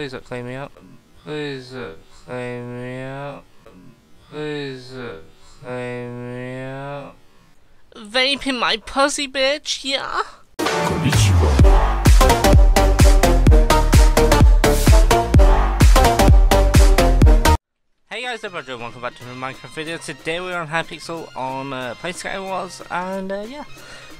Please don't clean me up. Please don't clean me up. Please don't clean me up. Vaping my pussy, bitch, yeah? Hey guys, I'm Roger, welcome back to another Minecraft video. Today we're on Hypixel on uh, Play Skywars, and uh, yeah.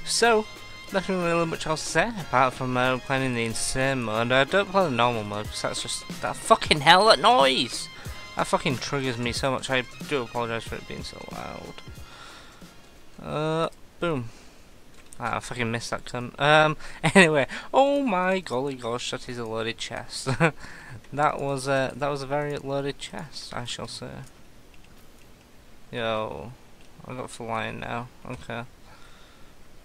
So, nothing really much else to say, apart from uh, playing in the insane mode. I don't play the normal mode, because that's just, that fucking hell, that noise! That fucking triggers me so much, I do apologise for it being so loud. Uh, boom. Ah, I fucking missed that cunt. Um, anyway, oh my golly gosh, that is a loaded chest. that was a that was a very loaded chest, I shall say. Yo, I got flying now. Okay,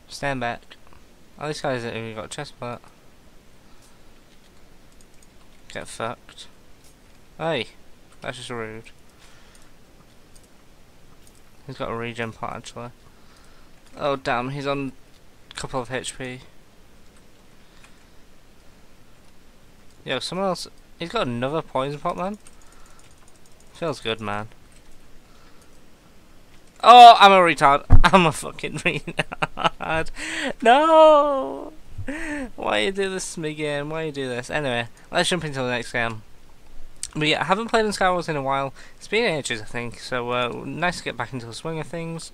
stand back. Oh, this guy hasn't even got a chest plate. Get fucked. Hey, that's just rude. He's got a regen pot actually. Oh damn, he's on a couple of HP. Yo, someone else. He's got another poison pot, man. Feels good, man. Oh, I'm a retard. I'm a fucking retard. No! Why you do this to me game? Why you do this? Anyway, let's jump into the next game. But yeah, I haven't played in Skywars in a while. It's been ages, I think. So, uh, nice to get back into the swing of things.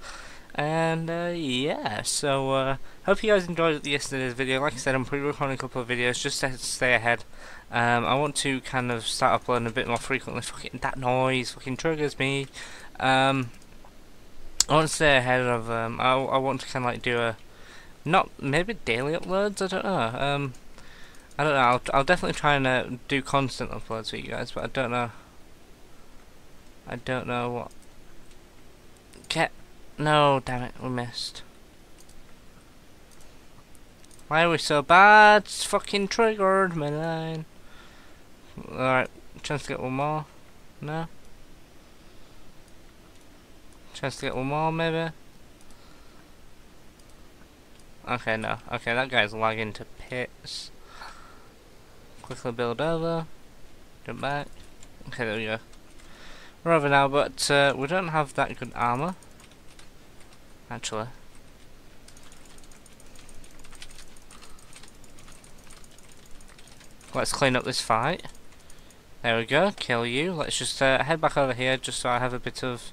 And uh, yeah, so uh, hope you guys enjoyed yesterday's video. Like I said, I'm pre-recording a couple of videos just to stay ahead. Um, I want to kind of start uploading a bit more frequently. Fucking that noise fucking triggers me. Um, I want to stay ahead of. Um, I I want to kind of like do a not maybe daily uploads. I don't know. Um, I don't know. I'll I'll definitely try and uh, do constant uploads for you guys, but I don't know. I don't know what. Get no, damn it, we missed. Why are we so bad? It's fucking triggered my line. Alright, chance to get one more. No? Chance to get one more, maybe? Okay, no. Okay, that guy's lagging to pits. Quickly build over. Jump back. Okay, there we go. We're over now, but uh, we don't have that good armor actually. Let's clean up this fight. There we go, kill you. Let's just uh, head back over here just so I have a bit of...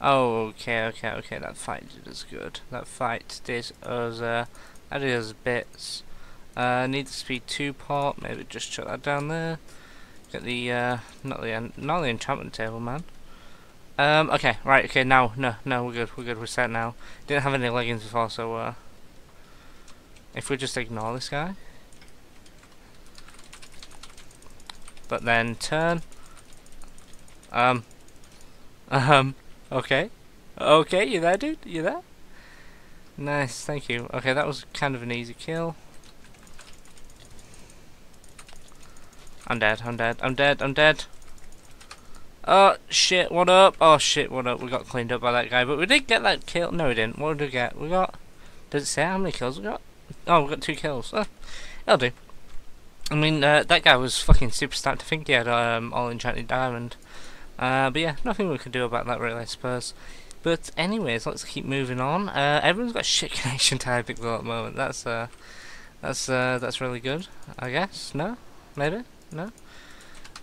Oh, okay, okay, okay, that fight did us good. That fight did us, uh, that did us bits. Uh, need the speed 2 port, maybe just chuck that down there. Get the, uh, not the, not the enchantment table, man. Um, okay, right, okay, now, no, no, we're good, we're good, we're set now. Didn't have any leggings before, so, uh, if we just ignore this guy. But then turn. Um, um, okay. Okay, you there, dude? You there? Nice, thank you. Okay, that was kind of an easy kill. I'm dead, I'm dead, I'm dead, I'm dead. Oh shit, what up? Oh shit, what up? We got cleaned up by that guy, but we did get that kill. No, we didn't. What did we get? We got. Does it say how many kills we got? Oh, we got two kills. Oh, that'll do. I mean, uh, that guy was fucking super stacked. I think he had um, all enchanted diamond. Uh, but yeah, nothing we can do about that, really, I suppose. But anyways, let's keep moving on. Uh, everyone's got shit connection to typing at the moment. That's uh, that's uh, that's really good, I guess. No, maybe no.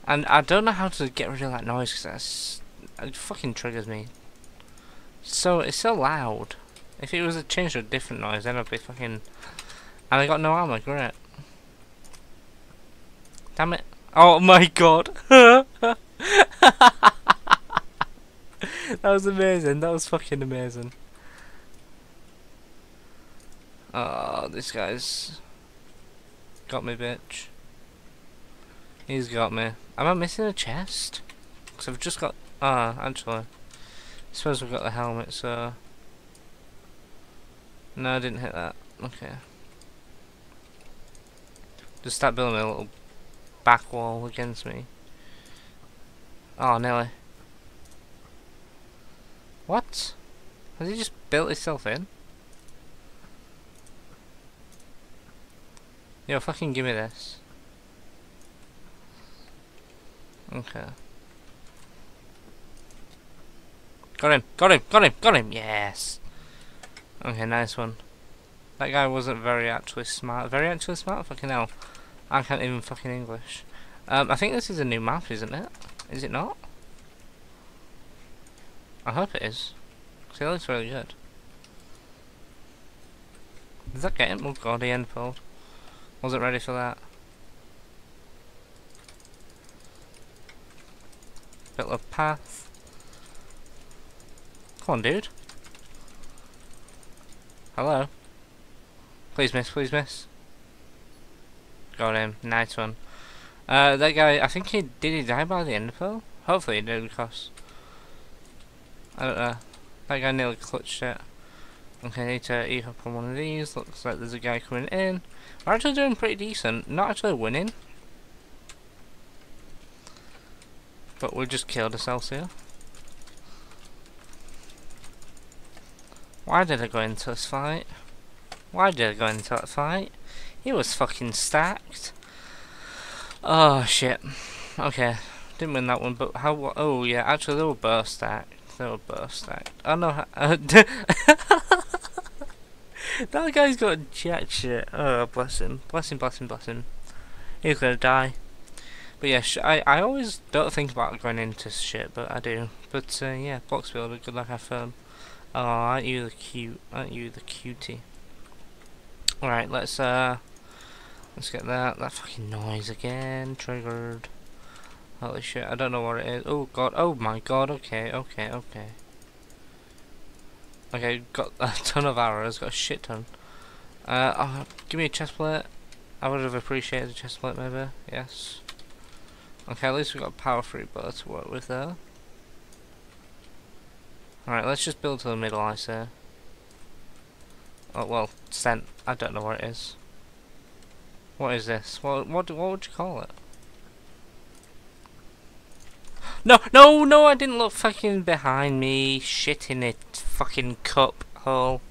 And I don't know how to get rid of that noise because it fucking triggers me. So it's so loud. If it was a change to a different noise, then I'd be fucking. And I got no armor. Great. Damn it! Oh my god! that was amazing. That was fucking amazing. Oh, this guy's got me, bitch. He's got me. Am I missing a chest? Because I've just got... Ah, actually. I suppose we've got the helmet, so... No, I didn't hit that. Okay. Just start building a little back wall against me. Oh, nearly. What? Has he just built himself in? Yo, fucking give me this. Okay. Got him, got him, got him, got him, yes! Okay, nice one. That guy wasn't very actually smart. Very actually smart? Fucking hell. I can't even fucking English. Um, I think this is a new map, isn't it? Is it not? I hope it is. Because it looks really good. Does that get him? Oh god, he endfold. Wasn't ready for that. Bit of path. Come on, dude. Hello. Please miss, please miss. Got him. Nice one. Uh, that guy, I think he, did he die by the end of it? Hopefully he did because, I don't know. That guy nearly clutched it. Okay, I need to eat up on one of these. Looks like there's a guy coming in. We're actually doing pretty decent. Not actually winning. But we just killed ourselves here. Why did I go into this fight? Why did I go into that fight? He was fucking stacked. Oh shit. Okay. Didn't win that one, but how? Oh yeah, actually they were both stacked. Both stacked. I know. Uh, that guy's got jack shit. Oh bless him. Bless him. Bless him. Bless him. He's gonna die. But yeah, I I always don't think about going into shit, but I do. But uh, yeah, box builder. Good luck, have fun. Oh, aren't you the cute? Aren't you the cutie? Alright, let's uh let's get that that fucking noise again. Triggered. Holy shit, I don't know what it is. Oh god, oh my god, okay, okay, okay. Okay, got a ton of arrows, got a shit ton. Uh oh, give me a chest plate. I would have appreciated a chest plate maybe, yes. Okay, at least we've got a power free bar to work with there. Alright, let's just build to the middle, I say. Oh, well, sent. I don't know what it is. What is this? What, what, what would you call it? No, no, no, I didn't look fucking behind me. Shit in it. Fucking cup hole.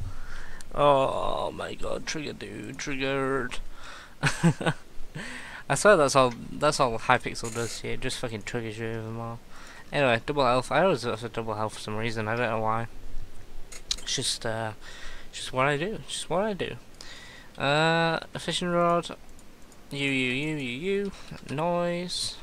Oh my god, trigger dude, triggered. I swear that's all that's all Hypixel does here, it just fucking triggers you even more. Anyway, double health. I always have double health for some reason. I don't know why. It's just, uh, just what I do. Just what I do. Uh, fishing rod. You, you, you, you, you. Noise.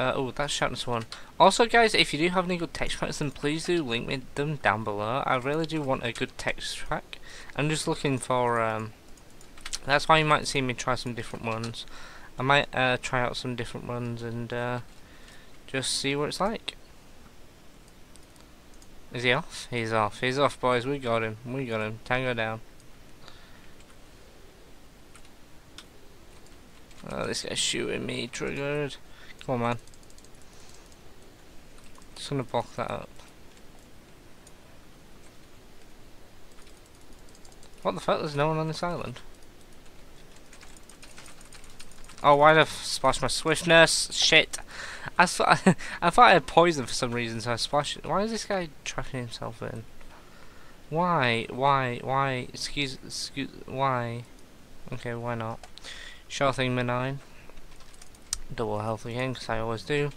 Uh, oh, that's sharpness one. Also, guys, if you do have any good text packs, then please do link me them down below. I really do want a good text track. I'm just looking for, um, that's why you might see me try some different ones. I might, uh, try out some different ones and, uh, just see what it's like. Is he off? He's off. He's off, boys. We got him. We got him. Tango down. Oh, this guy's shooting me. Triggered. Come on, man. Just gonna block that up. What the fuck? There's no one on this island. Oh, why did I splash my swiftness? Shit. I thought I, thought I had poison for some reason, so I splashed it. Why is this guy trapping himself in? Why? Why? Why? Excuse, excuse, why? Okay, why not? Sure thing. Double health again, because I always do.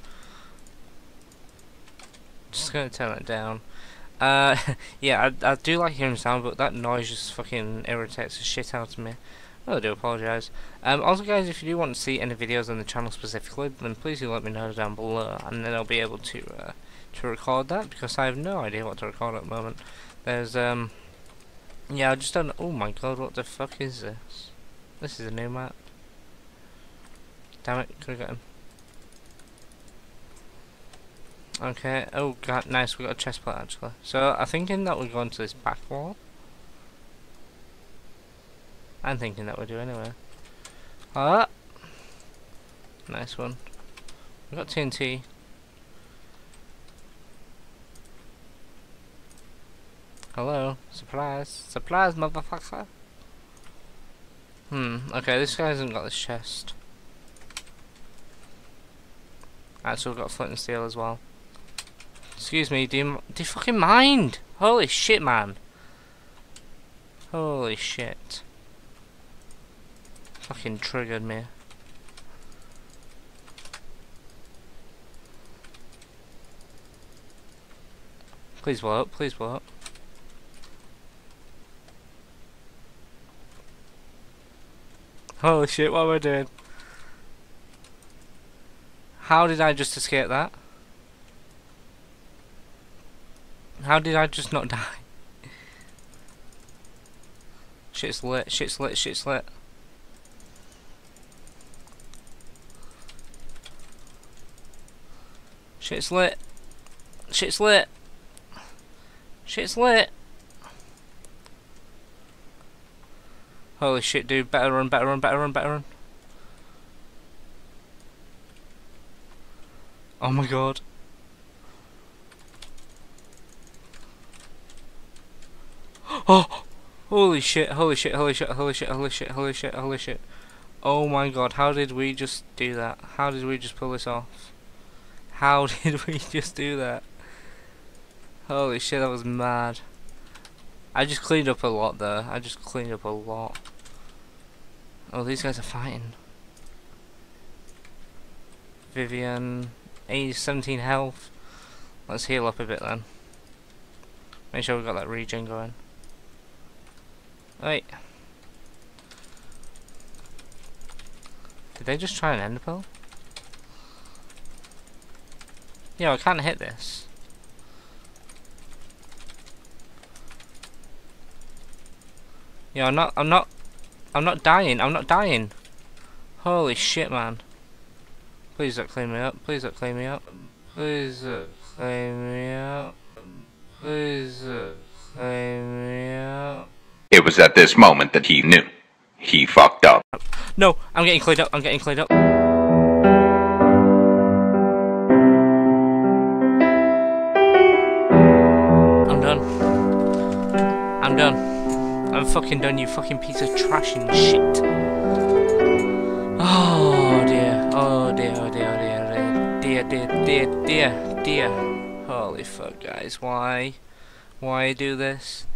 Just gonna turn it down. Uh, yeah, I, I do like hearing sound, but that noise just fucking irritates the shit out of me. I do apologise. Um, also guys, if you do want to see any videos on the channel specifically, then please do let me know down below, and then I'll be able to uh, to record that, because I have no idea what to record at the moment. There's, um, yeah, I just don't Oh my god, what the fuck is this? This is a new map. Damn it, could have got him. Okay, oh god, nice, we got a chest plate actually. So, I'm thinking that we're going to this back wall. I'm thinking that we do anyway. Ah! Nice one. We got TNT. Hello? surprise, Supplies, motherfucker! Hmm, okay, this guy hasn't got this chest. Actually, we've got flint and steel as well. Excuse me, do you, do you fucking mind? Holy shit, man. Holy shit. Fucking triggered me. Please blow up, please blow up. Holy shit, what am I doing? How did I just escape that? How did I just not die? Shit's lit, shit's lit, shit's lit. Shit's lit. Shit's lit. Shit's lit. Holy shit, dude. Better run, better run, better run, better run. Oh my god. Oh! Holy shit, holy shit, holy shit, holy shit, holy shit, holy shit, holy shit. Oh my god, how did we just do that? How did we just pull this off? How did we just do that? Holy shit, that was mad. I just cleaned up a lot there. I just cleaned up a lot. Oh, these guys are fighting. Vivian, 80, 17 health. Let's heal up a bit then. Make sure we got that regen going. Wait. Did they just try an ender pearl? Yeah, I can't hit this. Yeah, I'm not, I'm not, I'm not dying, I'm not dying. Holy shit, man. Please don't clean me up, please don't clean me up. Please don't clean me up. It was at this moment that he knew. He fucked up. No, I'm getting cleaned up, I'm getting cleaned up. I'm done. I'm done. I'm fucking done, you fucking piece of trash and shit. Oh dear, oh dear, oh dear, oh dear, oh, dear, dear, dear, dear, dear. Holy fuck, guys, why? Why do this?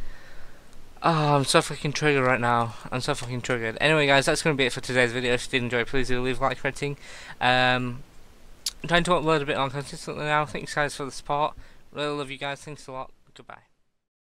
Oh, I'm so fucking triggered right now. I'm so fucking triggered. Anyway, guys, that's going to be it for today's video. If you did enjoy, please do leave a like rating. Um, I'm trying to upload a bit more consistently now. Thanks, guys, for the support. Really love you guys. Thanks a lot. Goodbye.